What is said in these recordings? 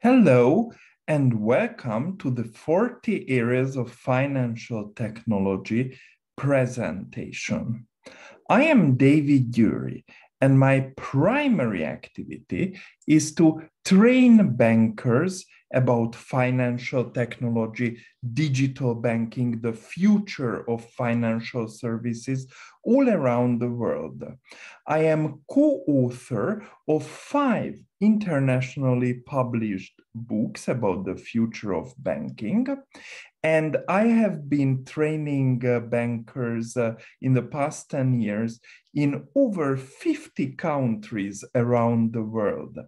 Hello, and welcome to the 40 Areas of Financial Technology presentation. I am David Gyori, and my primary activity is to train bankers about financial technology, digital banking, the future of financial services all around the world. I am co author of five internationally published books about the future of banking. And I have been training uh, bankers uh, in the past 10 years in over 50 countries around the world.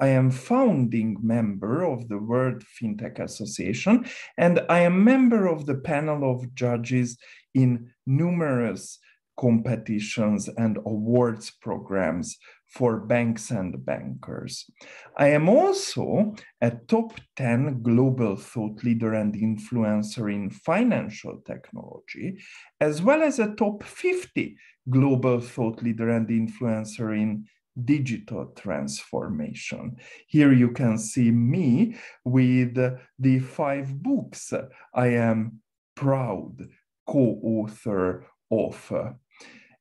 I am founding member of the World FinTech Association, and I am member of the panel of judges in numerous competitions and awards programs for banks and bankers. I am also a top 10 global thought leader and influencer in financial technology, as well as a top 50 global thought leader and influencer in digital transformation. Here you can see me with the five books I am proud co-author of.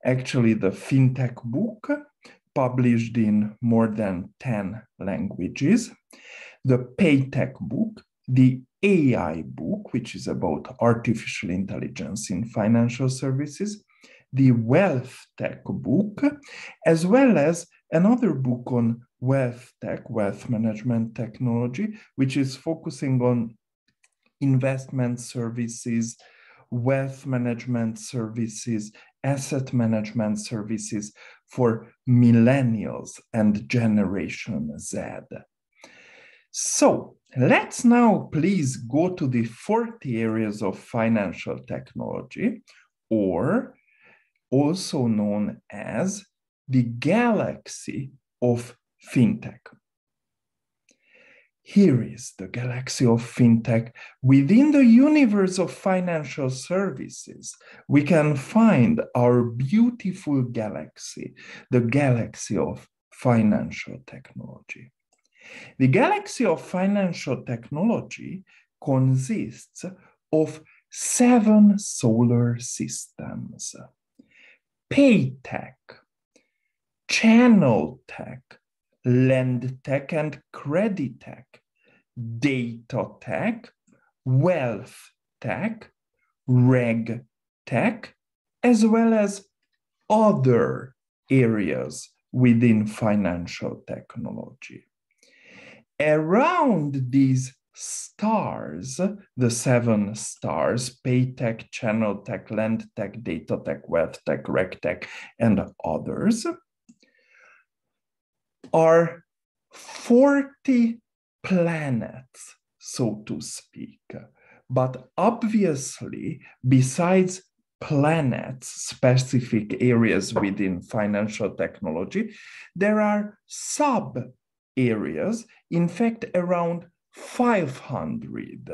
Actually, the FinTech book, published in more than 10 languages, the PayTech book, the AI book, which is about artificial intelligence in financial services, the Wealth Tech book, as well as another book on wealth tech, wealth management technology, which is focusing on investment services, wealth management services, asset management services for millennials and Generation Z. So let's now please go to the 40 areas of financial technology, or also known as the galaxy of fintech. Here is the galaxy of fintech. Within the universe of financial services, we can find our beautiful galaxy, the galaxy of financial technology. The galaxy of financial technology consists of seven solar systems paytech, channel tech, lend tech and credit tech, data tech, wealth tech, reg tech, as well as other areas within financial technology. Around these stars, the seven stars, paytech, channel tech, lend tech, data tech, wealth tech, reg tech, and others, are 40 planets, so to speak. But obviously, besides planets, specific areas within financial technology, there are sub areas, in fact, around 500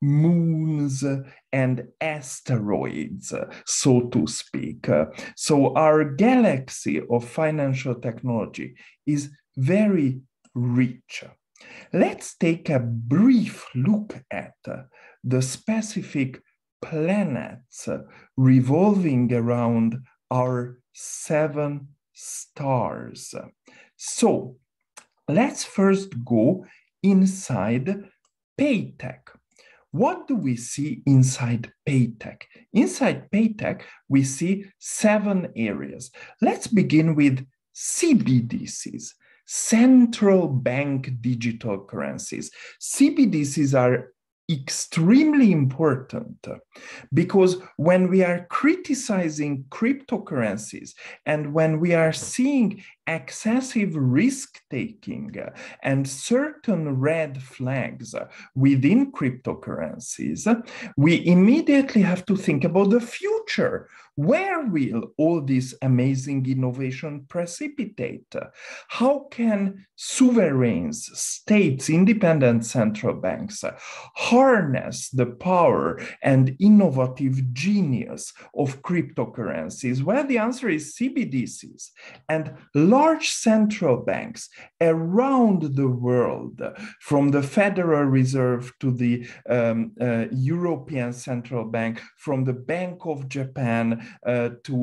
moons and asteroids, so to speak. So, our galaxy of financial technology is very rich. Let's take a brief look at the specific planets revolving around our seven stars. So, let's first go inside Paytech. What do we see inside Paytech? Inside Paytech, we see seven areas. Let's begin with CBDCs, central bank digital currencies. CBDCs are extremely important because when we are criticizing cryptocurrencies and when we are seeing excessive risk taking and certain red flags within cryptocurrencies, we immediately have to think about the future. Where will all this amazing innovation precipitate? How can sovereigns, states, independent central banks harness the power and innovative genius of cryptocurrencies? Well, the answer is CBDCs and large central banks around the world, from the Federal Reserve to the um, uh, European Central Bank, from the Bank of Japan uh, to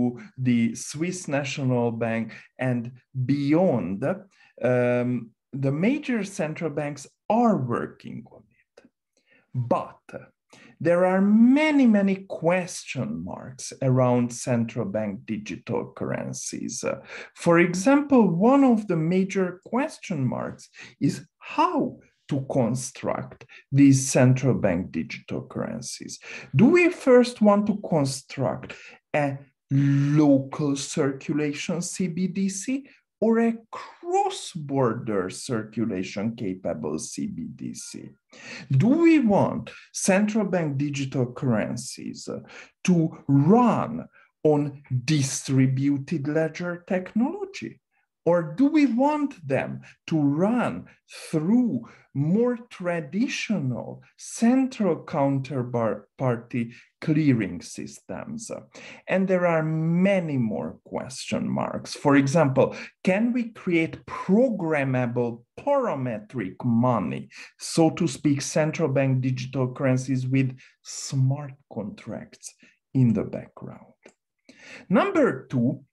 the Swiss National Bank, and beyond, um, the major central banks are working on it. But there are many, many question marks around central bank digital currencies. Uh, for example, one of the major question marks is how to construct these central bank digital currencies. Do we first want to construct a local circulation CBDC or a cross-border circulation capable CBDC? Do we want central bank digital currencies to run on distributed ledger technology? Or do we want them to run through more traditional central counterparty clearing systems? And there are many more question marks. For example, can we create programmable parametric money, so to speak, central bank digital currencies with smart contracts in the background? Number two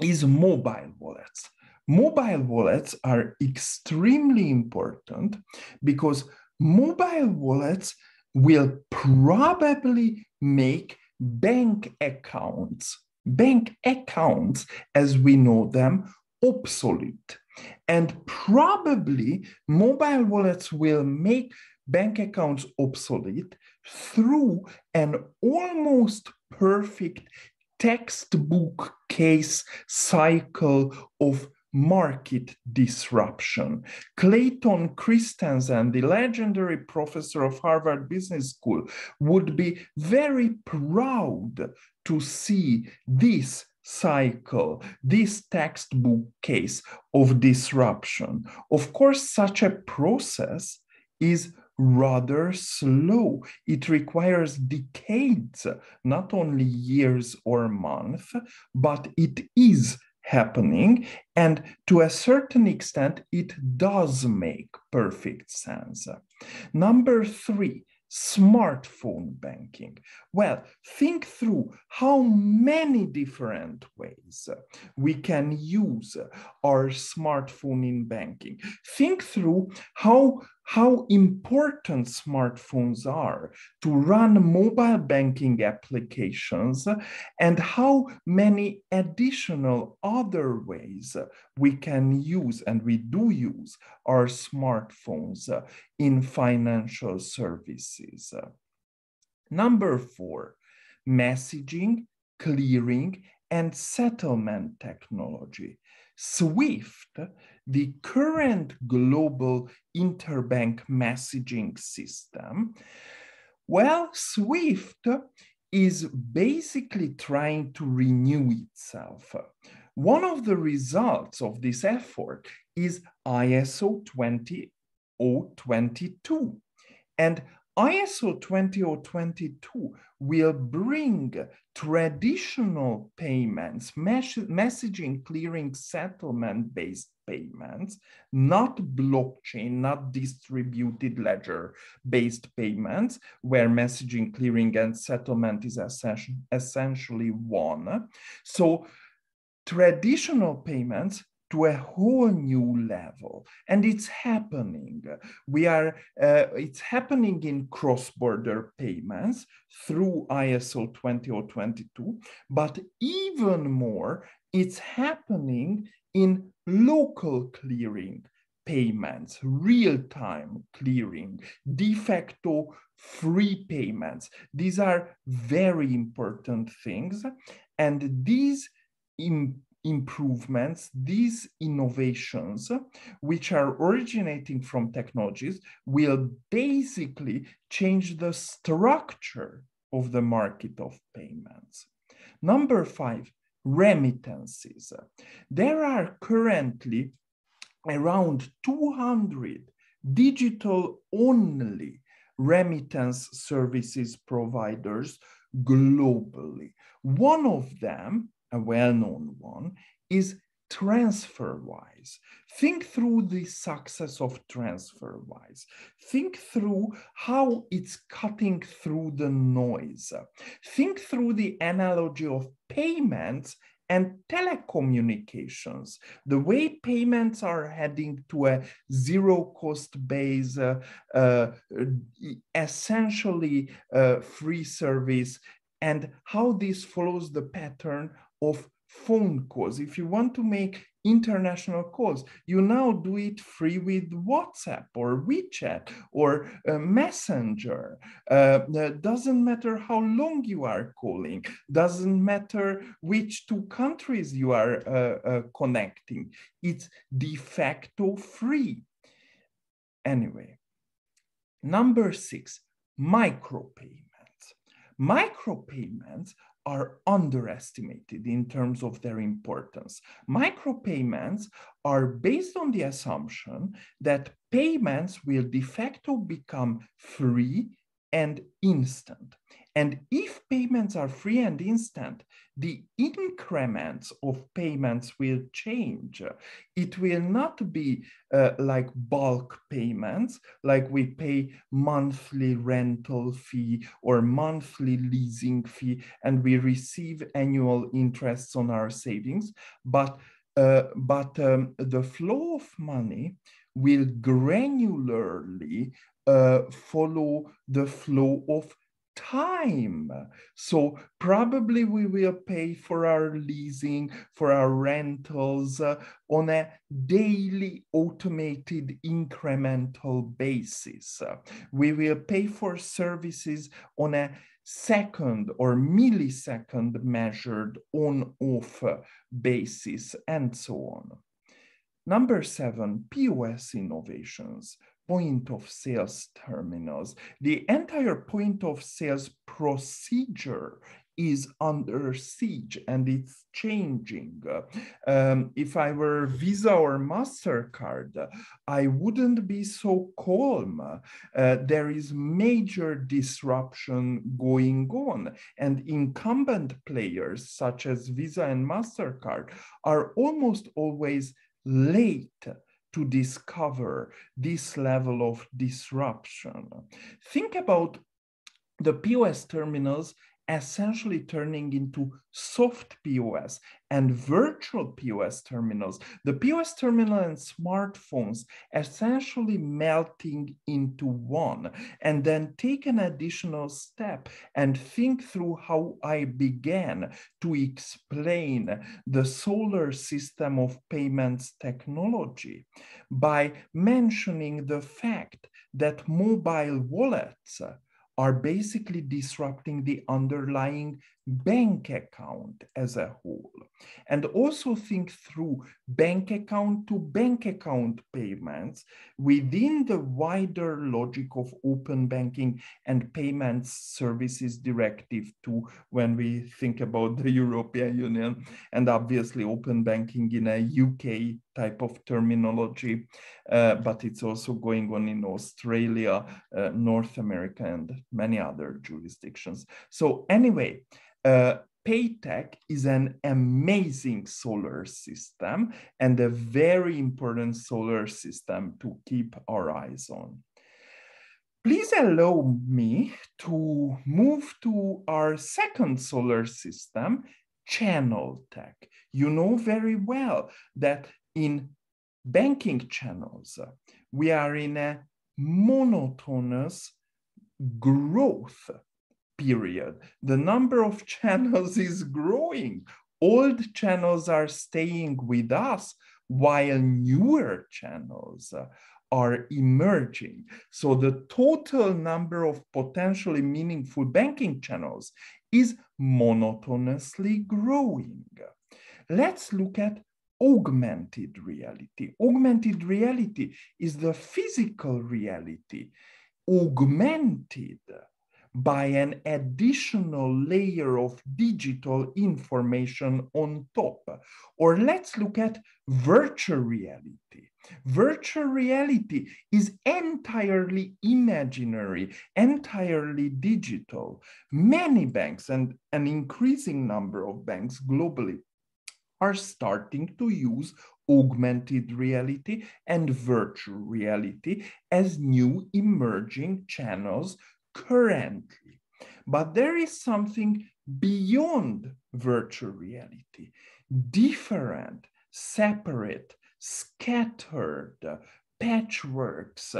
is mobile wallets. Mobile wallets are extremely important because mobile wallets will probably make bank accounts, bank accounts as we know them, obsolete. And probably mobile wallets will make bank accounts obsolete through an almost perfect textbook case cycle of market disruption. Clayton Christensen, the legendary professor of Harvard Business School, would be very proud to see this cycle, this textbook case of disruption. Of course, such a process is rather slow. It requires decades, not only years or months, but it is happening. And to a certain extent, it does make perfect sense. Number three, smartphone banking. Well, think through how many different ways we can use our smartphone in banking. Think through how how important smartphones are to run mobile banking applications and how many additional other ways we can use and we do use our smartphones in financial services. Number four, messaging, clearing, and settlement technology. SWIFT, the current global interbank messaging system, well, SWIFT is basically trying to renew itself. One of the results of this effort is ISO 20022. And ISO 20022 will bring traditional payments, mes messaging clearing settlement based payments, not blockchain, not distributed ledger based payments, where messaging clearing and settlement is essentially one. So traditional payments to a whole new level and it's happening we are uh, it's happening in cross-border payments through iso 20022 but even more it's happening in local clearing payments, real-time clearing, de facto free payments. These are very important things. And these improvements, these innovations, which are originating from technologies, will basically change the structure of the market of payments. Number five, remittances. There are currently around 200 digital only remittance services providers globally. One of them a well-known one, is TransferWise. Think through the success of TransferWise. Think through how it's cutting through the noise. Think through the analogy of payments and telecommunications. The way payments are heading to a zero cost base, uh, uh, essentially uh, free service, and how this follows the pattern of phone calls. If you want to make international calls, you now do it free with WhatsApp or WeChat or uh, Messenger. Uh, doesn't matter how long you are calling, doesn't matter which two countries you are uh, uh connecting. It's de facto free. Anyway, number six, micropayments. Micropayments are underestimated in terms of their importance. Micropayments are based on the assumption that payments will de facto become free and instant. And if payments are free and instant, the increments of payments will change. It will not be uh, like bulk payments, like we pay monthly rental fee or monthly leasing fee, and we receive annual interests on our savings. But, uh, but um, the flow of money will granularly uh, follow the flow of time. So probably we will pay for our leasing, for our rentals uh, on a daily automated incremental basis. We will pay for services on a second or millisecond measured on-off basis and so on. Number seven, POS innovations point of sales terminals. The entire point of sales procedure is under siege and it's changing. Um, if I were Visa or MasterCard, I wouldn't be so calm. Uh, there is major disruption going on and incumbent players such as Visa and MasterCard are almost always late to discover this level of disruption. Think about the POS terminals essentially turning into soft POS and virtual POS terminals, the POS terminal and smartphones essentially melting into one, and then take an additional step and think through how I began to explain the solar system of payments technology by mentioning the fact that mobile wallets are basically disrupting the underlying bank account as a whole. And also think through bank account to bank account payments within the wider logic of open banking and payments services directive 2 when we think about the European Union and obviously open banking in a UK type of terminology, uh, but it's also going on in Australia, uh, North America, and many other jurisdictions. So anyway, uh, Paytech is an amazing solar system and a very important solar system to keep our eyes on. Please allow me to move to our second solar system, Channel Tech. You know very well that in banking channels, we are in a monotonous growth period. The number of channels is growing. Old channels are staying with us while newer channels are emerging. So the total number of potentially meaningful banking channels is monotonously growing. Let's look at augmented reality. Augmented reality is the physical reality augmented by an additional layer of digital information on top. Or let's look at virtual reality. Virtual reality is entirely imaginary, entirely digital. Many banks and an increasing number of banks globally are starting to use augmented reality and virtual reality as new emerging channels currently. But there is something beyond virtual reality, different, separate, scattered patchworks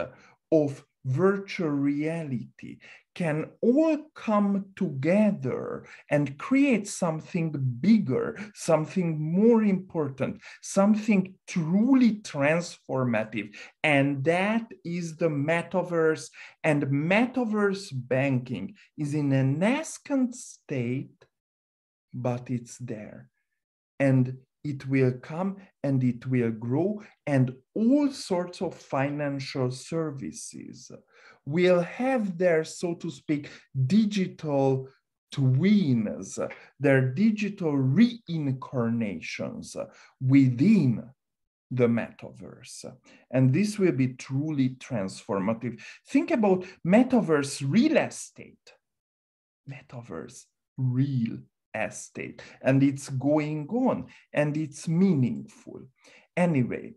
of virtual reality can all come together and create something bigger, something more important, something truly transformative. And that is the metaverse. And metaverse banking is in a nascent state, but it's there. And it will come and it will grow, and all sorts of financial services will have their, so to speak, digital twins, their digital reincarnations within the metaverse. And this will be truly transformative. Think about metaverse real estate. Metaverse real estate. And it's going on and it's meaningful. Anyway,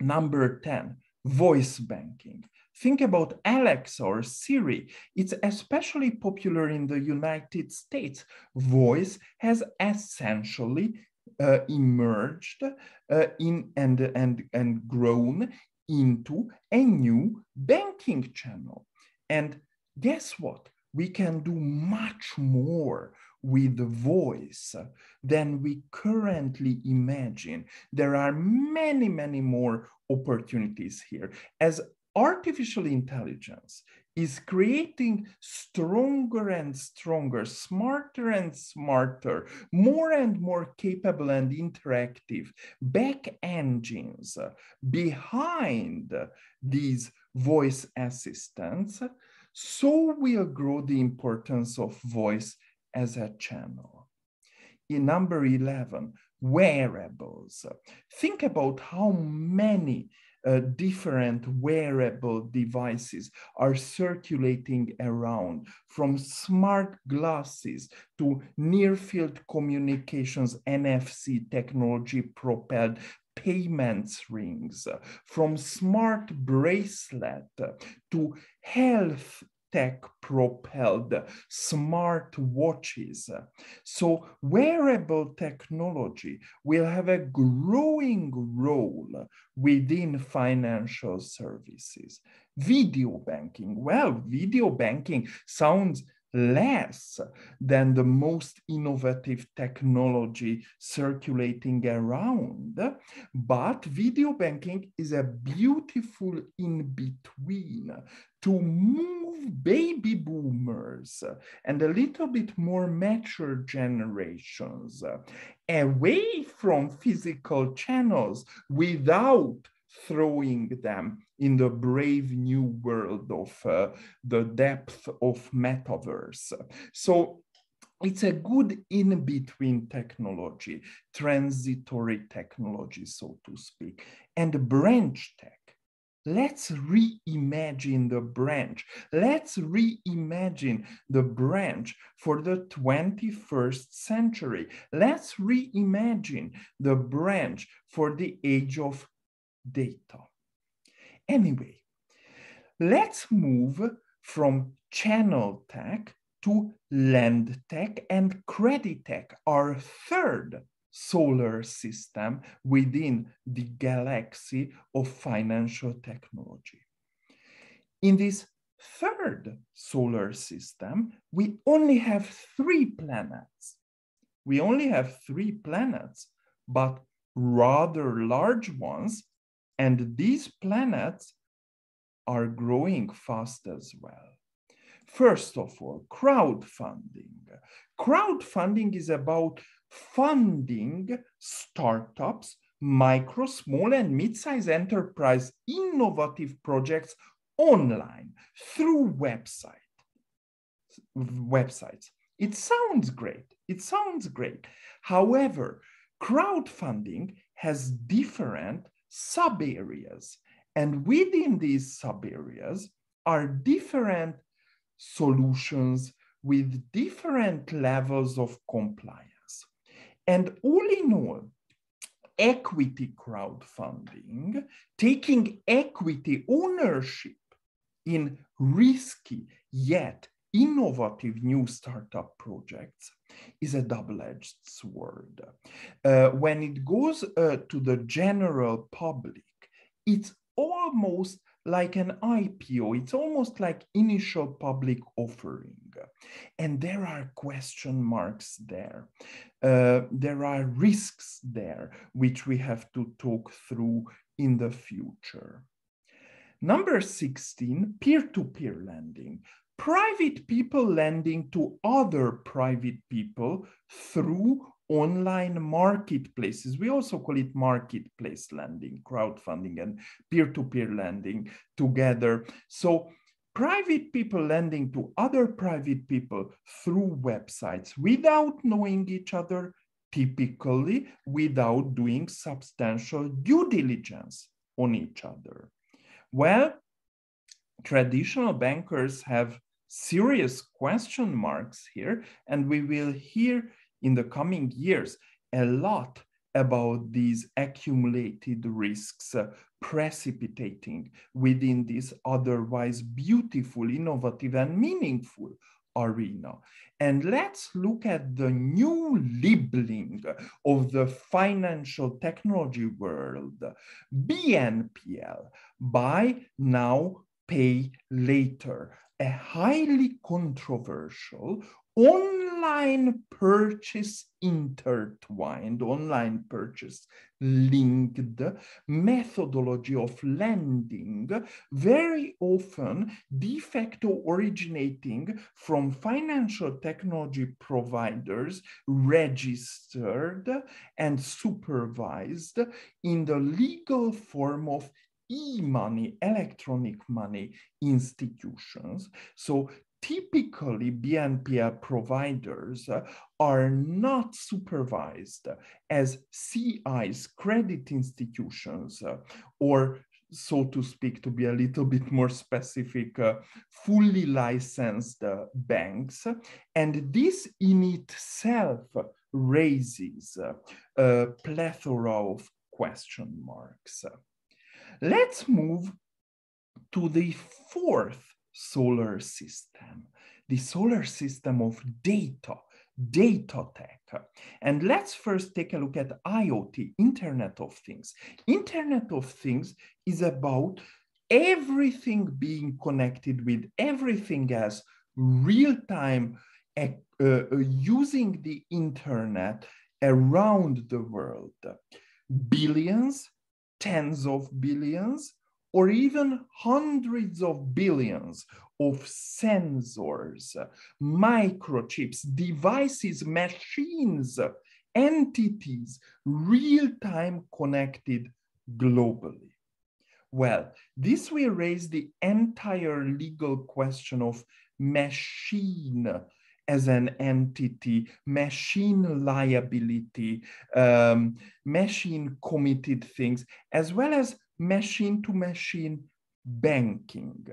number 10, voice banking. Think about Alexa or Siri. It's especially popular in the United States. Voice has essentially uh, emerged uh, in and, and, and grown into a new banking channel. And guess what? We can do much more with the voice than we currently imagine. There are many, many more opportunities here. As artificial intelligence is creating stronger and stronger, smarter and smarter, more and more capable and interactive back engines behind these voice assistants, so will grow the importance of voice as a channel. In number 11, wearables. Think about how many uh, different wearable devices are circulating around from smart glasses to near field communications NFC technology propelled payments rings from smart bracelet to health tech propelled smart watches. So wearable technology will have a growing role within financial services. Video banking, well, video banking sounds less than the most innovative technology circulating around. But video banking is a beautiful in between to move baby boomers and a little bit more mature generations away from physical channels without throwing them in the brave new world of uh, the depth of metaverse. So it's a good in-between technology, transitory technology, so to speak, and branch tech. Let's reimagine the branch. Let's reimagine the branch for the 21st century. Let's reimagine the branch for the age of data. Anyway, let's move from channel tech to lend tech and credit tech, our third solar system within the galaxy of financial technology. In this third solar system, we only have three planets. We only have three planets, but rather large ones and these planets are growing fast as well. First of all, crowdfunding. Crowdfunding is about funding startups, micro, small, and mid-sized enterprise innovative projects online through website, websites. It sounds great. It sounds great. However, crowdfunding has different sub areas. And within these sub areas are different solutions with different levels of compliance. And all in all, equity crowdfunding, taking equity ownership in risky yet innovative new startup projects is a double-edged sword. Uh, when it goes uh, to the general public, it's almost like an IPO. It's almost like initial public offering. And there are question marks there. Uh, there are risks there, which we have to talk through in the future. Number 16, peer-to-peer -peer lending. Private people lending to other private people through online marketplaces. We also call it marketplace lending, crowdfunding and peer-to-peer lending together. So private people lending to other private people through websites without knowing each other, typically without doing substantial due diligence on each other. Well, traditional bankers have serious question marks here, and we will hear in the coming years a lot about these accumulated risks uh, precipitating within this otherwise beautiful, innovative, and meaningful arena. And let's look at the new labeling of the financial technology world, BNPL, buy now, pay later, a highly controversial online purchase intertwined, online purchase linked methodology of lending, very often de facto originating from financial technology providers registered and supervised in the legal form of e-money, electronic money institutions. So typically BNPL providers are not supervised as CIs, credit institutions, or so to speak, to be a little bit more specific, uh, fully licensed uh, banks. And this in itself raises uh, a plethora of question marks. Let's move to the fourth solar system, the solar system of data, data tech. And let's first take a look at IoT, Internet of Things. Internet of Things is about everything being connected with everything else real time uh, uh, using the internet around the world. Billions, tens of billions, or even hundreds of billions of sensors, microchips, devices, machines, entities, real-time connected globally. Well, this will raise the entire legal question of machine as an entity, machine liability, um, machine committed things, as well as machine to machine banking.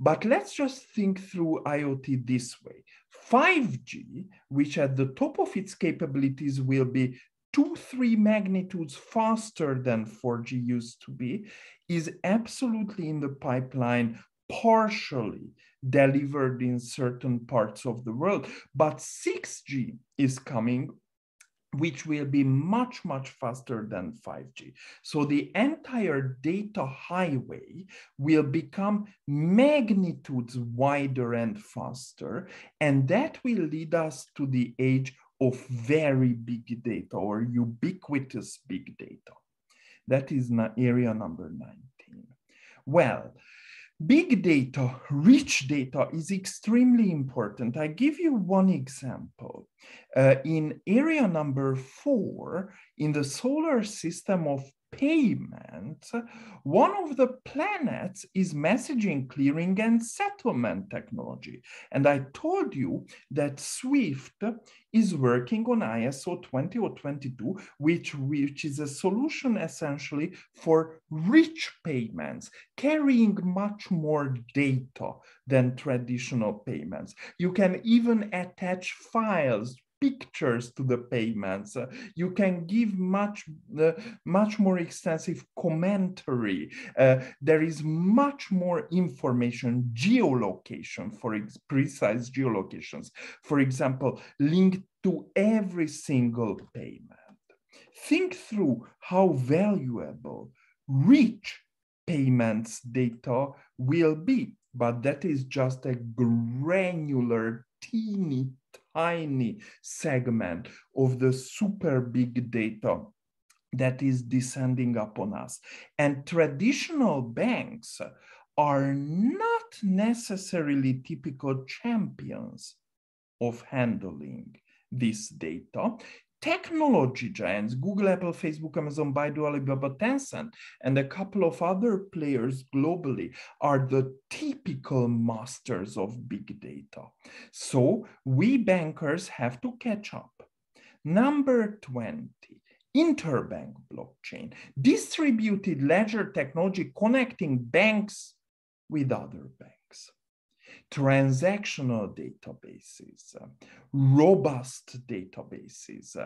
But let's just think through IoT this way. 5G, which at the top of its capabilities will be two, three magnitudes faster than 4G used to be, is absolutely in the pipeline, partially delivered in certain parts of the world. But 6G is coming which will be much, much faster than 5G. So the entire data highway will become magnitudes wider and faster, and that will lead us to the age of very big data or ubiquitous big data. That is area number 19. Well, Big data, rich data is extremely important. I give you one example. Uh, in area number four, in the solar system of payment, one of the planets is messaging clearing and settlement technology. And I told you that Swift is working on ISO 20022, which, which is a solution essentially for rich payments, carrying much more data than traditional payments. You can even attach files, pictures to the payments. You can give much, uh, much more extensive commentary. Uh, there is much more information, geolocation, for precise geolocations. For example, linked to every single payment. Think through how valuable, rich payments data will be, but that is just a granular, teeny, tiny segment of the super big data that is descending upon us. And traditional banks are not necessarily typical champions of handling this data. Technology giants, Google, Apple, Facebook, Amazon, Baidu, Alibaba, Tencent, and a couple of other players globally are the typical masters of big data. So we bankers have to catch up. Number 20, interbank blockchain, distributed ledger technology connecting banks with other banks transactional databases, robust databases,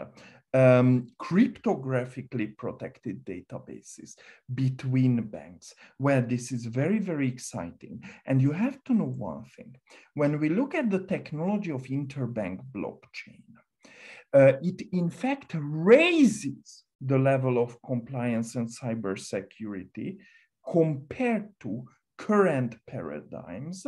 um, cryptographically protected databases between banks, where this is very, very exciting. And you have to know one thing. When we look at the technology of interbank blockchain, uh, it in fact raises the level of compliance and cybersecurity compared to current paradigms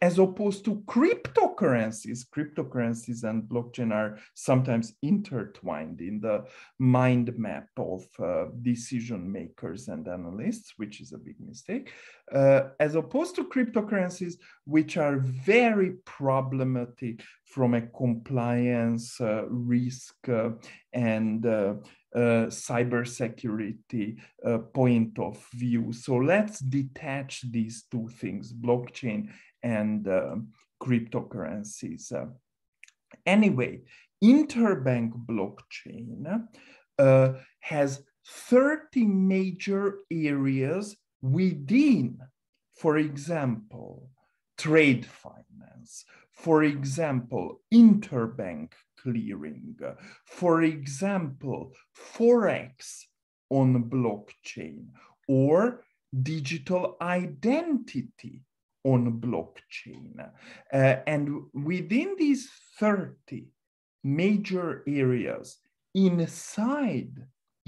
as opposed to cryptocurrencies. Cryptocurrencies and blockchain are sometimes intertwined in the mind map of uh, decision makers and analysts, which is a big mistake, uh, as opposed to cryptocurrencies, which are very problematic from a compliance uh, risk uh, and uh, uh, cybersecurity uh, point of view. So let's detach these two things, blockchain and uh, cryptocurrencies. Anyway, interbank blockchain uh, has 30 major areas within, for example, trade finance, for example, interbank clearing, for example, Forex on blockchain, or digital identity on blockchain. Uh, and within these 30 major areas inside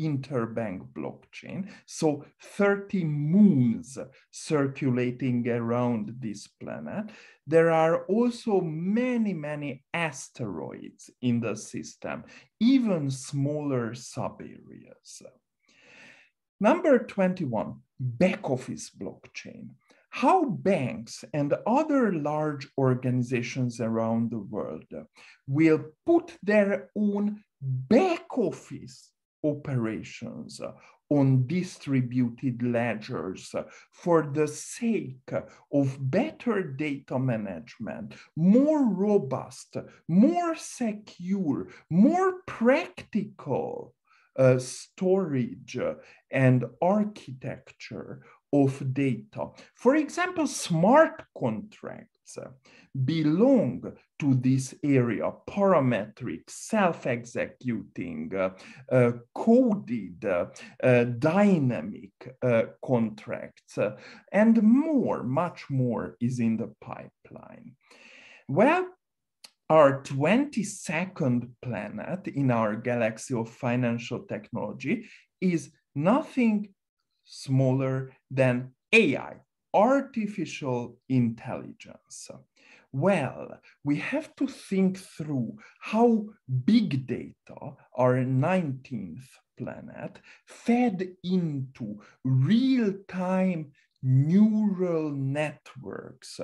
interbank blockchain, so 30 moons circulating around this planet, there are also many, many asteroids in the system, even smaller sub-areas. Number 21, back office blockchain how banks and other large organizations around the world will put their own back office operations on distributed ledgers for the sake of better data management, more robust, more secure, more practical uh, storage and architecture of data. For example, smart contracts belong to this area, parametric, self-executing, uh, uh, coded, uh, dynamic uh, contracts, uh, and more, much more is in the pipeline. Well, our 22nd planet in our galaxy of financial technology is nothing smaller than AI, artificial intelligence. Well, we have to think through how big data, our 19th planet, fed into real-time neural networks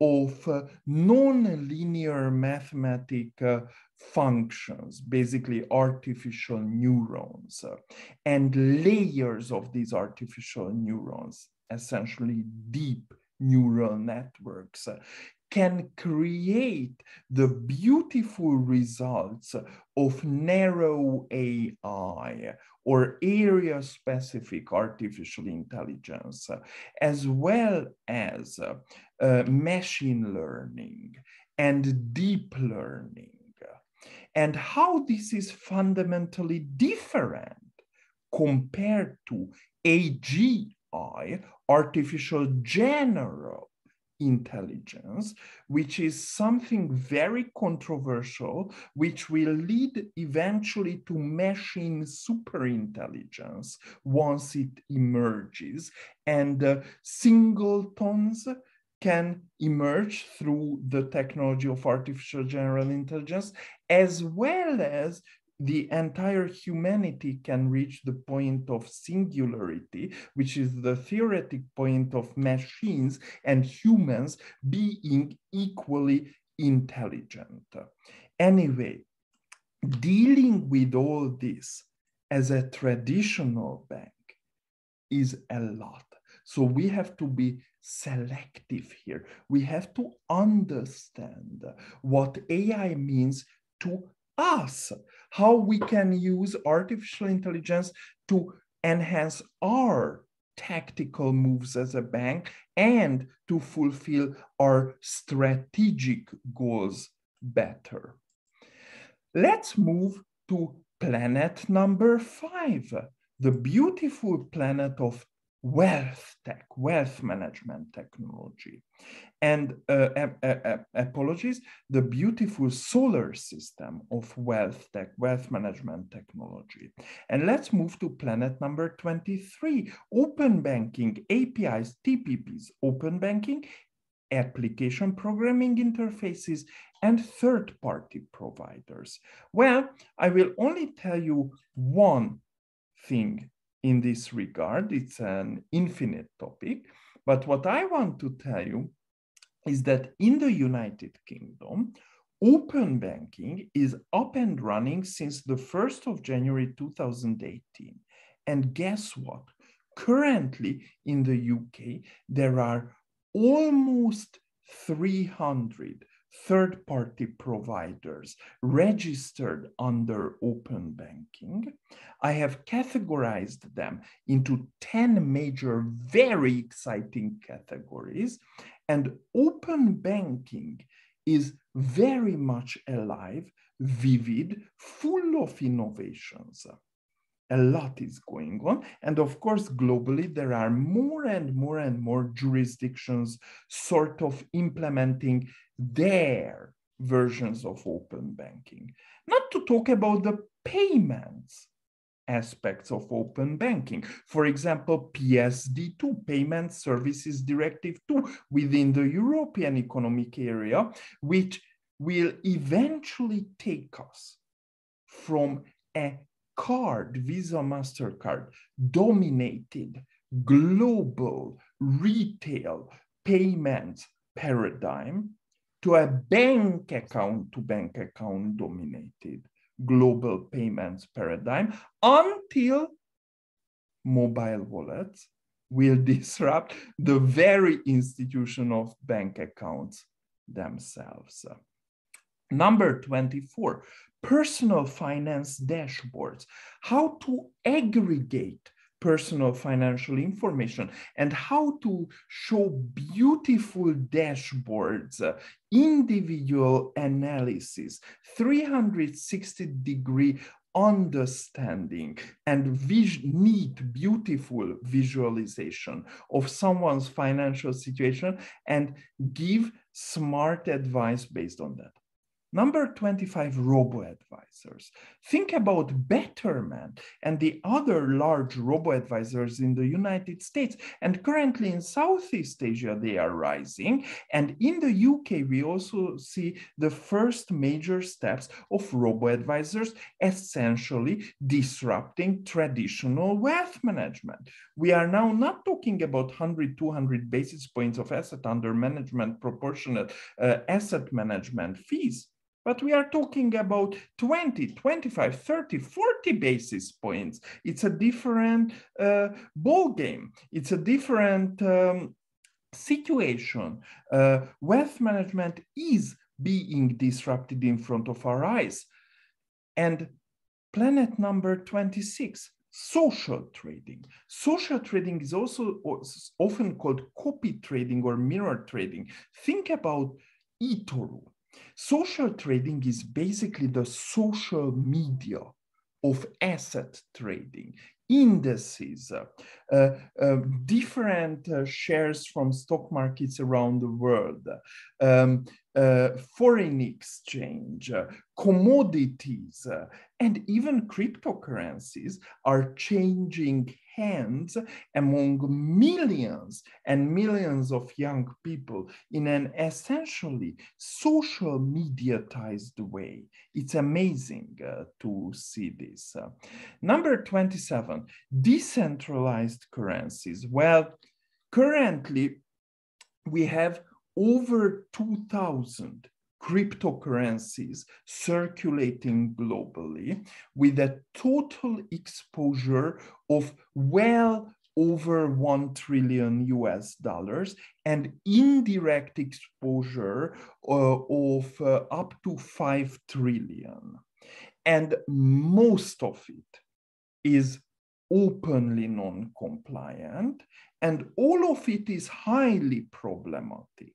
of uh, non-linear mathematic uh, functions, basically artificial neurons, uh, and layers of these artificial neurons, essentially deep neural networks, can create the beautiful results of narrow AI or area specific artificial intelligence, as well as uh, machine learning and deep learning. and how this is fundamentally different compared to AGI, artificial general intelligence, which is something very controversial, which will lead eventually to machine superintelligence once it emerges. And uh, singletons can emerge through the technology of artificial general intelligence, as well as the entire humanity can reach the point of singularity, which is the theoretic point of machines and humans being equally intelligent. Anyway, dealing with all this as a traditional bank is a lot. So we have to be selective here. We have to understand what AI means to us, how we can use artificial intelligence to enhance our tactical moves as a bank and to fulfill our strategic goals better. Let's move to planet number five, the beautiful planet of wealth tech, wealth management technology. And uh, apologies, the beautiful solar system of wealth tech, wealth management technology. And let's move to planet number 23, open banking, APIs, TPPs, open banking, application programming interfaces, and third-party providers. Well, I will only tell you one thing in this regard. It's an infinite topic. But what I want to tell you is that in the United Kingdom, open banking is up and running since the 1st of January 2018. And guess what? Currently in the UK, there are almost 300 third-party providers registered under open banking. I have categorized them into 10 major, very exciting categories. And open banking is very much alive, vivid, full of innovations a lot is going on. And of course, globally, there are more and more and more jurisdictions sort of implementing their versions of open banking. Not to talk about the payments aspects of open banking. For example, PSD2, Payment Services Directive 2 within the European Economic Area, which will eventually take us from a card, Visa, MasterCard, dominated global retail payments paradigm to a bank account to bank account dominated global payments paradigm until mobile wallets will disrupt the very institution of bank accounts themselves. Number 24, personal finance dashboards, how to aggregate personal financial information and how to show beautiful dashboards, uh, individual analysis, 360 degree understanding and neat, beautiful visualization of someone's financial situation and give smart advice based on that. Number 25, robo-advisors. Think about Betterment and the other large robo-advisors in the United States. And currently in Southeast Asia, they are rising. And in the UK, we also see the first major steps of robo-advisors essentially disrupting traditional wealth management. We are now not talking about 100, 200 basis points of asset under management proportional uh, asset management fees but we are talking about 20, 25, 30, 40 basis points. It's a different uh, ball game. It's a different um, situation. Uh, wealth management is being disrupted in front of our eyes. And planet number 26, social trading. Social trading is also often called copy trading or mirror trading. Think about eToro Social trading is basically the social media of asset trading indices, uh, uh, different uh, shares from stock markets around the world, um, foreign exchange, uh, commodities, uh, and even cryptocurrencies are changing hands among millions and millions of young people in an essentially social mediatized way. It's amazing uh, to see this. Uh, number 27, decentralized currencies. Well, currently we have over 2,000 cryptocurrencies circulating globally with a total exposure of well over 1 trillion US dollars and indirect exposure uh, of uh, up to 5 trillion. And most of it is openly non-compliant and all of it is highly problematic.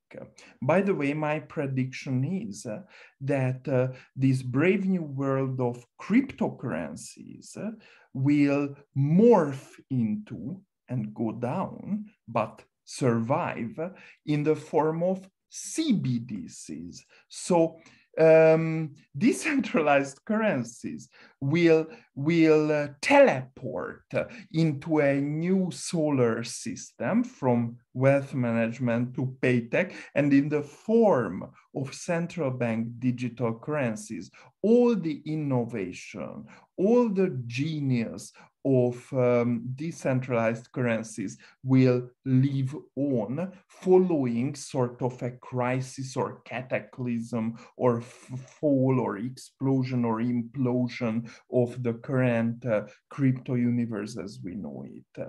By the way, my prediction is uh, that uh, this brave new world of cryptocurrencies uh, will morph into and go down, but survive in the form of CBDCs. So um, decentralized currencies will, will uh, teleport into a new solar system from wealth management to paytech and in the form of central bank digital currencies, all the innovation, all the genius of um, decentralized currencies will live on following sort of a crisis or cataclysm or fall or explosion or implosion of the current uh, crypto universe as we know it.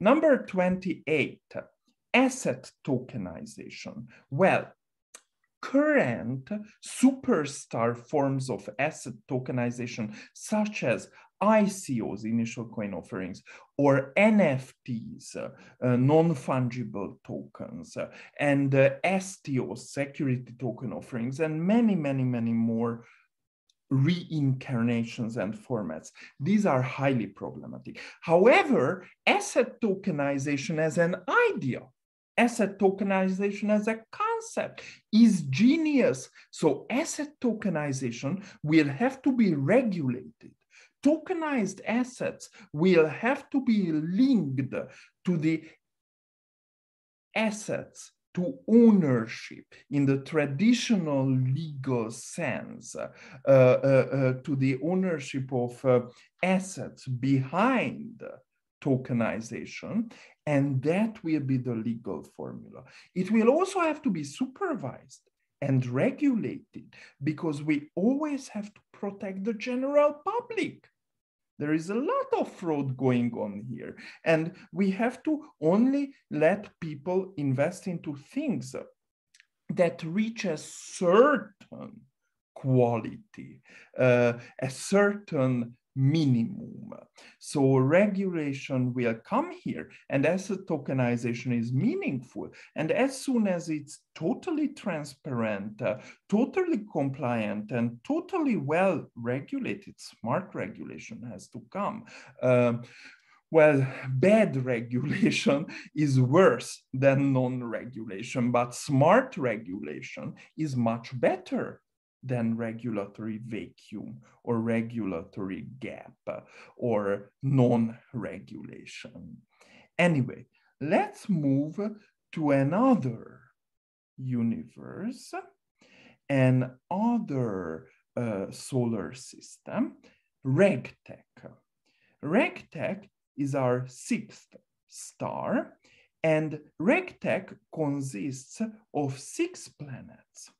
number 28, asset tokenization. Well, current superstar forms of asset tokenization, such as ICOs, initial coin offerings, or NFTs, uh, non-fungible tokens, uh, and uh, STOs, security token offerings, and many, many, many more reincarnations and formats. These are highly problematic. However, asset tokenization as an idea, asset tokenization as a concept is genius. So asset tokenization will have to be regulated tokenized assets will have to be linked to the assets to ownership in the traditional legal sense, uh, uh, uh, to the ownership of uh, assets behind tokenization, and that will be the legal formula. It will also have to be supervised and regulated because we always have to protect the general public. There is a lot of fraud going on here. And we have to only let people invest into things that reach a certain quality, uh, a certain minimum. So regulation will come here and asset tokenization is meaningful. And as soon as it's totally transparent, uh, totally compliant and totally well regulated, smart regulation has to come. Um, well, bad regulation is worse than non-regulation, but smart regulation is much better than regulatory vacuum or regulatory gap or non-regulation. Anyway, let's move to another universe, another uh, solar system, RegTech. RegTech is our sixth star, and RegTech consists of six planets.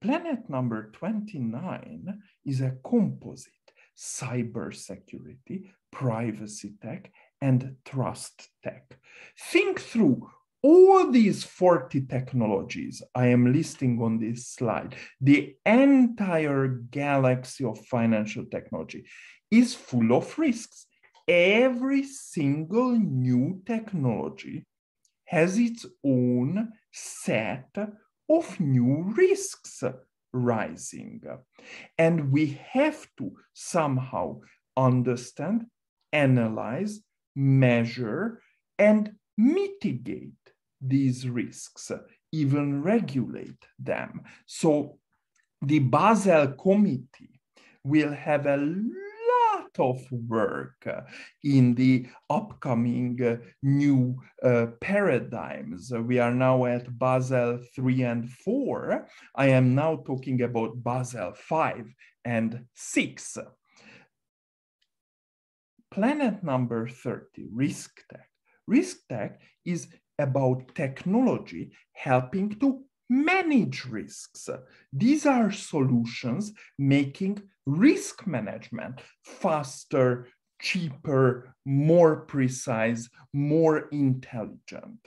Planet number 29 is a composite cybersecurity, privacy tech, and trust tech. Think through all these 40 technologies I am listing on this slide, the entire galaxy of financial technology is full of risks. Every single new technology has its own set of new risks rising. And we have to somehow understand, analyze, measure, and mitigate these risks, even regulate them. So the Basel Committee will have a of work in the upcoming new uh, paradigms. We are now at Basel 3 and 4. I am now talking about Basel 5 and 6. Planet number 30, Risk Tech. Risk Tech is about technology helping to manage risks. These are solutions making risk management faster, cheaper, more precise, more intelligent.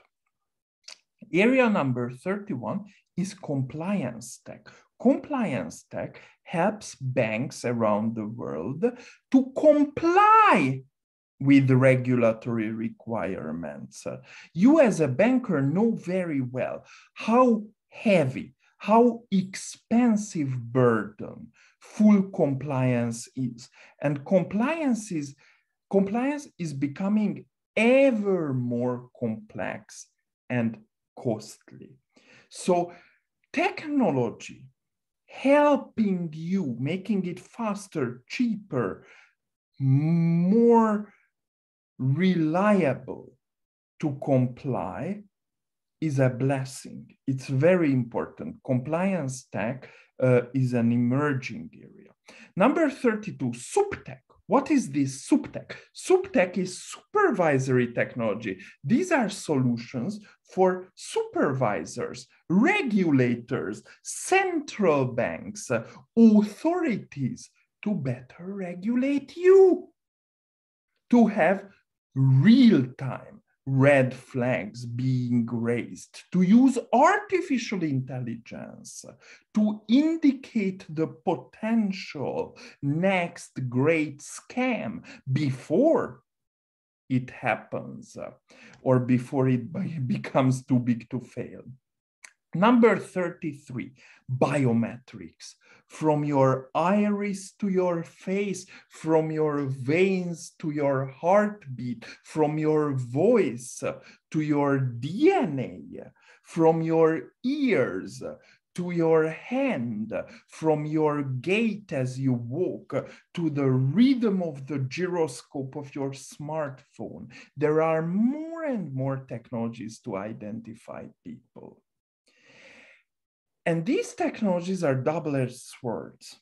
Area number 31 is compliance tech. Compliance tech helps banks around the world to comply with regulatory requirements. You as a banker know very well how heavy, how expensive burden full compliance is. And compliance is, compliance is becoming ever more complex and costly. So technology helping you, making it faster, cheaper, more reliable to comply is a blessing. It's very important. Compliance tech uh, is an emerging area. Number 32, SupTech. What is this SupTech? SupTech is supervisory technology. These are solutions for supervisors, regulators, central banks, authorities to better regulate you, to have real time red flags being raised, to use artificial intelligence to indicate the potential next great scam before it happens or before it becomes too big to fail. Number 33, biometrics. From your iris to your face, from your veins to your heartbeat, from your voice to your DNA, from your ears to your hand, from your gait as you walk, to the rhythm of the gyroscope of your smartphone. There are more and more technologies to identify people. And these technologies are double-edged swords.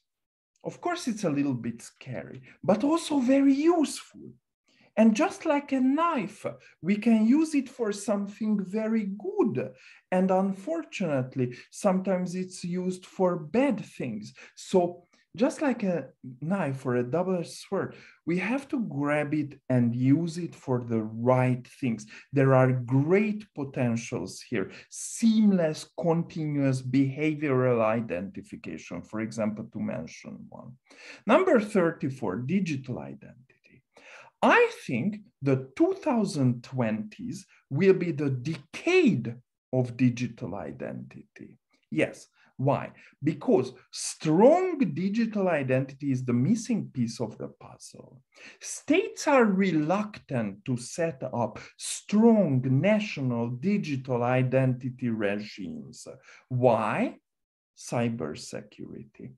Of course, it's a little bit scary, but also very useful. And just like a knife, we can use it for something very good. And unfortunately, sometimes it's used for bad things. So just like a knife or a double-edged sword, we have to grab it and use it for the right things. There are great potentials here. Seamless, continuous behavioral identification, for example, to mention one. Number 34, digital identity. I think the 2020s will be the decade of digital identity. Yes, why? Because strong digital identity is the missing piece of the puzzle. States are reluctant to set up strong national digital identity regimes. Why? Cybersecurity.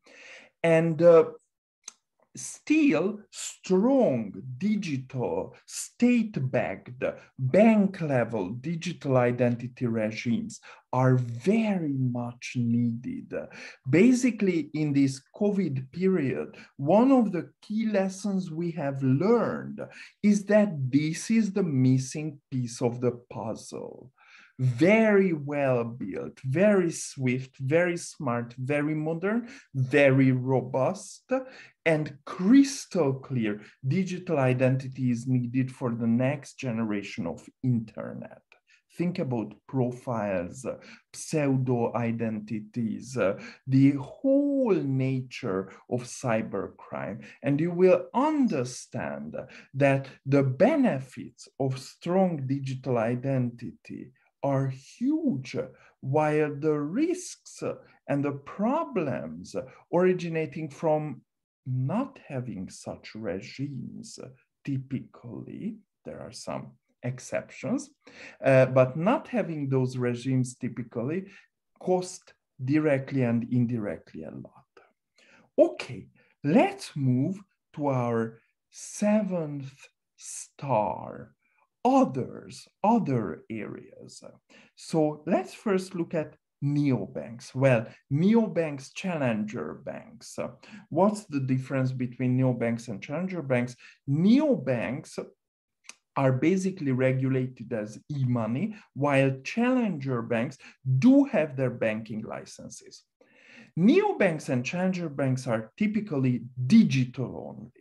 And uh, still strong digital state-backed bank level digital identity regimes are very much needed. Basically, in this COVID period, one of the key lessons we have learned is that this is the missing piece of the puzzle very well built, very swift, very smart, very modern, very robust, and crystal clear digital identity is needed for the next generation of internet. Think about profiles, pseudo identities, uh, the whole nature of cybercrime, and you will understand that the benefits of strong digital identity are huge while the risks and the problems originating from not having such regimes typically, there are some exceptions, uh, but not having those regimes typically cost directly and indirectly a lot. Okay, let's move to our seventh star, others, other areas. So let's first look at neobanks. Well, neobanks, challenger banks. What's the difference between neobanks and challenger banks? Neobanks are basically regulated as e-money, while challenger banks do have their banking licenses. Neobanks and challenger banks are typically digital only,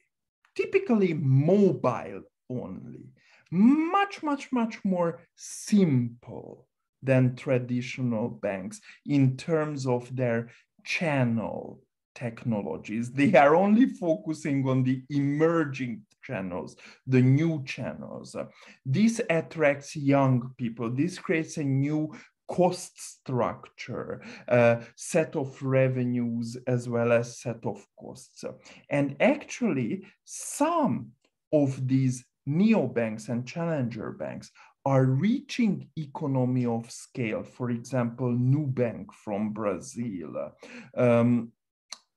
typically mobile only, much, much, much more simple than traditional banks in terms of their channel technologies. They are only focusing on the emerging channels, the new channels. This attracts young people. This creates a new cost structure, uh, set of revenues, as well as set of costs. And actually, some of these neobanks and challenger banks are reaching economy of scale. For example, Nubank from Brazil, um,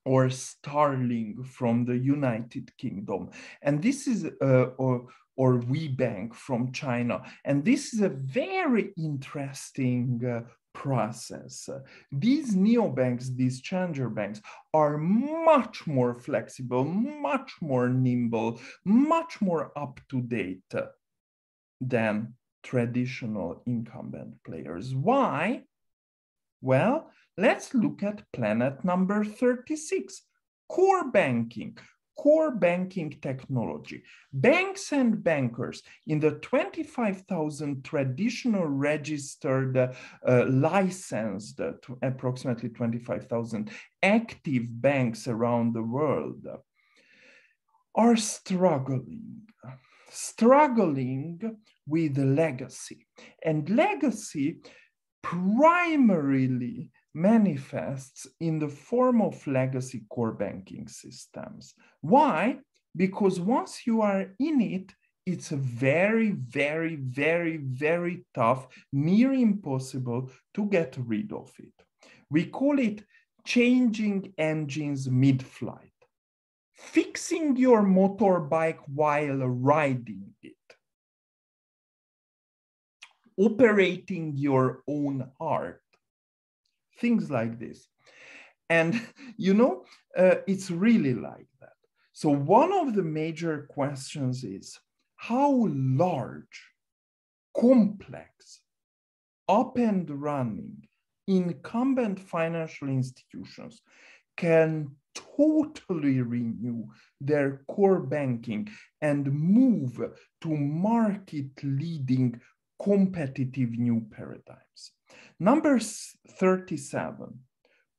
or Starling from the United Kingdom. And this is, uh, or, or WeBank from China. And this is a very interesting uh, process. These neobanks, these challenger banks, are much more flexible, much more nimble, much more up to date than traditional incumbent players. Why? Well, let's look at planet number 36, core banking core banking technology. Banks and bankers in the 25,000 traditional registered, uh, licensed, uh, approximately 25,000 active banks around the world are struggling, struggling with legacy. And legacy primarily manifests in the form of legacy core banking systems. Why? Because once you are in it, it's a very, very, very, very tough, near impossible to get rid of it. We call it changing engines mid-flight, fixing your motorbike while riding it, operating your own art, things like this. And, you know, uh, it's really like that. So one of the major questions is how large, complex, up and running incumbent financial institutions can totally renew their core banking and move to market leading competitive new paradigms. Number 37,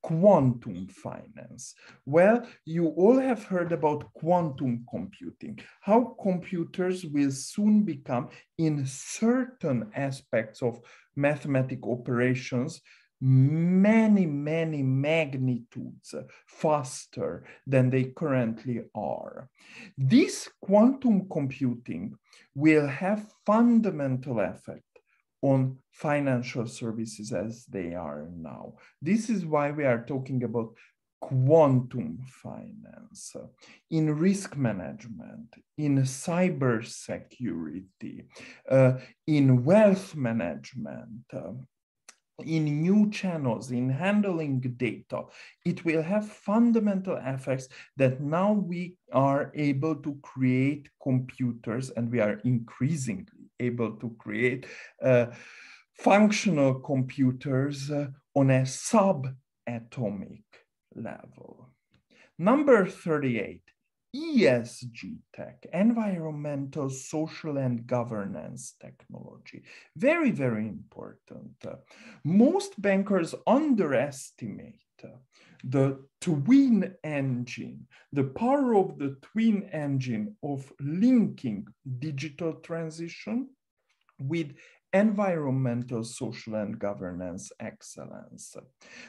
quantum finance. Well, you all have heard about quantum computing, how computers will soon become, in certain aspects of mathematical operations, many, many magnitudes faster than they currently are. This quantum computing will have fundamental effect on financial services as they are now. This is why we are talking about quantum finance, in risk management, in cyber security, uh, in wealth management, uh, in new channels, in handling data, it will have fundamental effects that now we are able to create computers and we are increasingly able to create uh, functional computers uh, on a subatomic level. Number 38, ESG tech, environmental, social, and governance technology. Very, very important. Most bankers underestimate the twin engine, the power of the twin engine of linking digital transition with environmental, social, and governance excellence.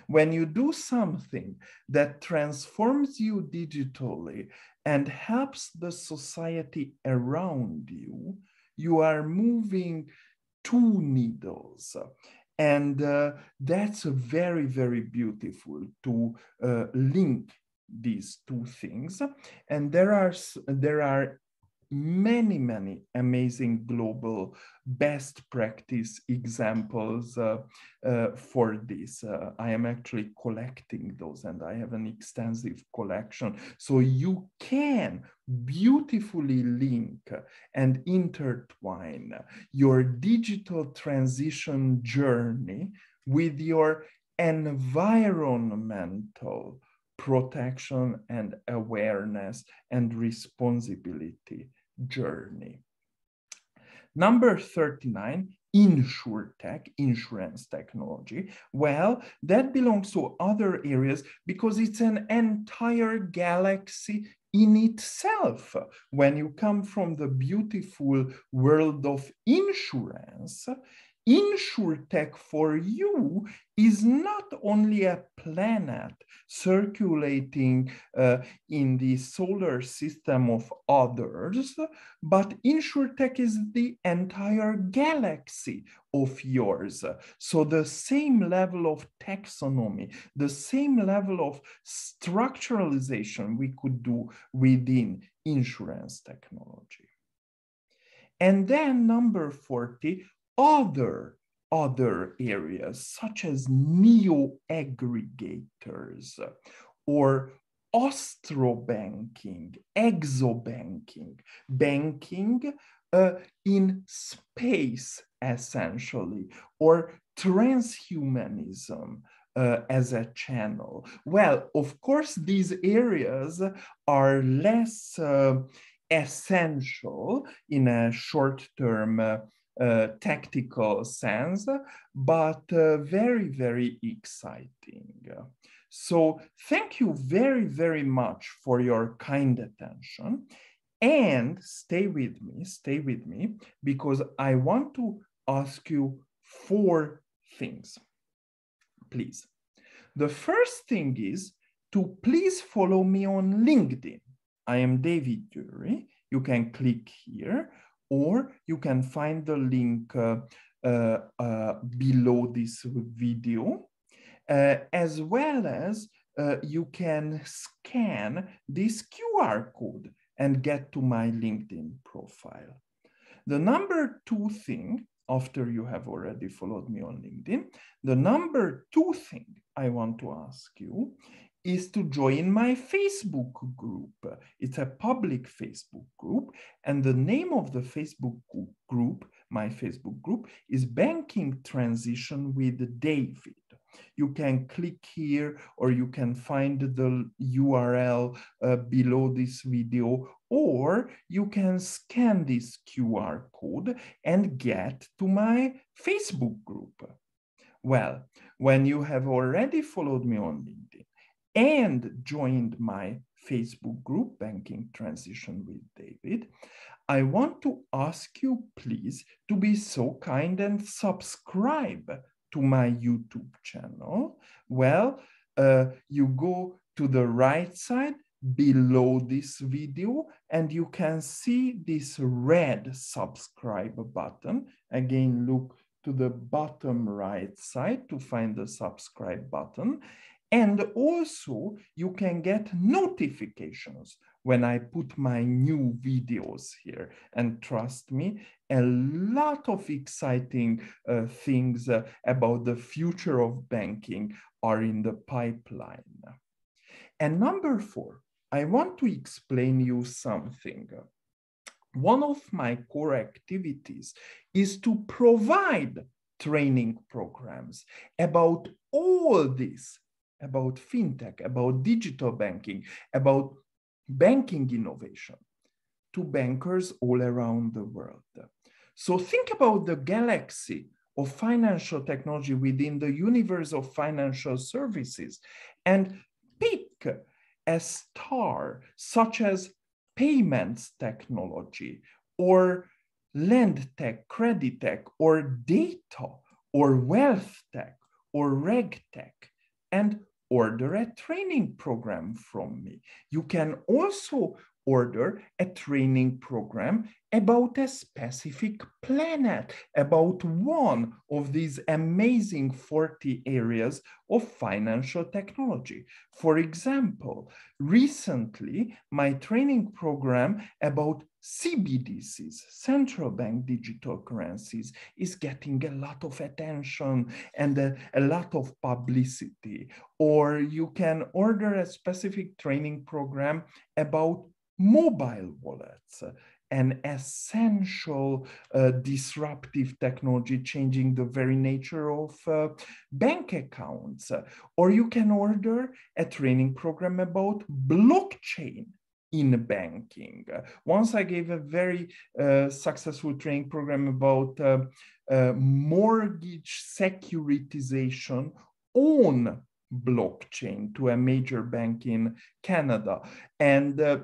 When you do something that transforms you digitally and helps the society around you, you are moving two needles. And uh, that's very, very beautiful to uh, link these two things. And there are, there are many, many amazing global best practice examples uh, uh, for this. Uh, I am actually collecting those and I have an extensive collection. So you can beautifully link and intertwine your digital transition journey with your environmental protection and awareness and responsibility journey. Number 39, insure tech, insurance technology. Well, that belongs to other areas because it's an entire galaxy in itself. When you come from the beautiful world of insurance, InsurTech for you is not only a planet circulating uh, in the solar system of others, but InsurTech is the entire galaxy of yours. So the same level of taxonomy, the same level of structuralization we could do within insurance technology. And then number 40, other other areas such as neo-aggregators or astrobanking, exobanking, banking uh, in space essentially, or transhumanism uh, as a channel. Well, of course, these areas are less uh, essential in a short-term tactical sense, but uh, very, very exciting. So thank you very, very much for your kind attention. And stay with me, stay with me, because I want to ask you four things, please. The first thing is to please follow me on LinkedIn. I am David Gyori. You can click here or you can find the link uh, uh, uh, below this video, as well as you can scan this QR code and get to my LinkedIn profile. The number two thing, after you have already followed me on LinkedIn, the number two thing I want to ask you is to join my Facebook group. It's a public Facebook group, and the name of the Facebook group, my Facebook group, is Banking Transition with David. You can click here or you can find the URL uh, below this video, or you can scan this QR code and get to my Facebook group. Well, when you have already followed me on LinkedIn, and joined my Facebook group, Banking Transition with David, I want to ask you, please, to be so kind and subscribe to my YouTube channel. Well, uh, you go to the right side below this video and you can see this red subscribe button. Again, look to the bottom right side to find the subscribe button. And also you can get notifications when I put my new videos here. And trust me, a lot of exciting uh, things uh, about the future of banking are in the pipeline. And number four, I want to explain you something. One of my core activities is to provide training programs about all these about fintech, about digital banking, about banking innovation to bankers all around the world. So think about the galaxy of financial technology within the universe of financial services and pick a star such as payments technology or lend tech, credit tech, or data, or wealth tech, or reg tech, and order a training program from me. You can also order a training program about a specific planet, about one of these amazing 40 areas of financial technology. For example, recently, my training program about CBDCs, central bank digital currencies, is getting a lot of attention and a, a, lot of publicity. Or you can order a specific training program about mobile wallets an essential uh, disruptive technology changing the very nature of uh, bank accounts. Or you can order a training program about blockchain in banking. Once I gave a very uh, successful training program about uh, uh, mortgage securitization on blockchain to a major bank in Canada. And uh,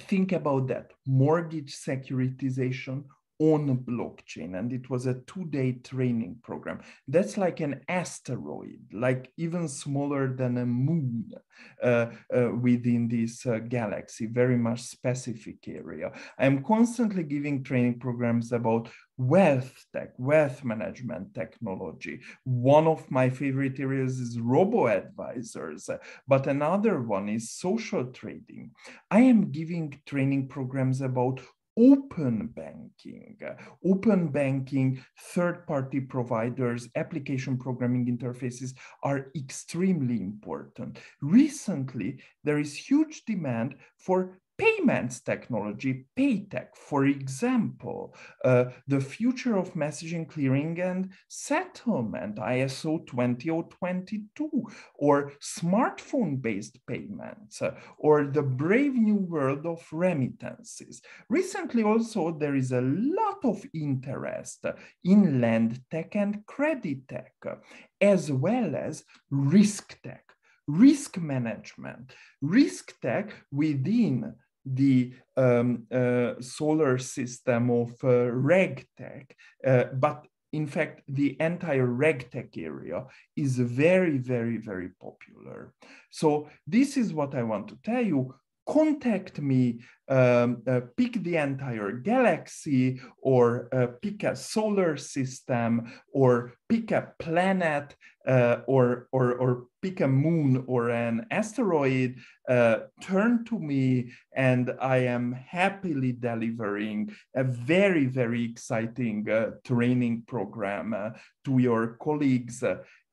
think about that mortgage securitization on blockchain and it was a two-day training program. That's like an asteroid like even smaller than a moon uh, uh, within this uh, galaxy very much specific area. I'm constantly giving training programs about wealth tech wealth management technology. One of my favorite areas is robo advisors but another one is social trading. I am giving training programs about open banking. Open banking, third-party providers, application programming interfaces are extremely important. Recently, there is huge demand for payments technology, PayTech, for example, uh, the future of messaging clearing and settlement, ISO 20022, or smartphone-based payments, uh, or the brave new world of remittances. Recently also, there is a lot of interest in lend tech and credit tech, as well as risk tech risk management, risk tech within the um, uh, solar system of uh, RegTech, uh, but in fact, the entire RegTech area is very, very, very popular. So this is what I want to tell you contact me, um, uh, pick the entire galaxy, or uh, pick a solar system, or pick a planet, uh, or, or, or pick a moon or an asteroid, uh, turn to me, and I am happily delivering a very, very exciting uh, training program uh, to your colleagues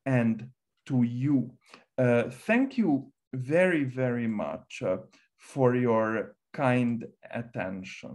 and to you. thank you very, very much for your kind attention.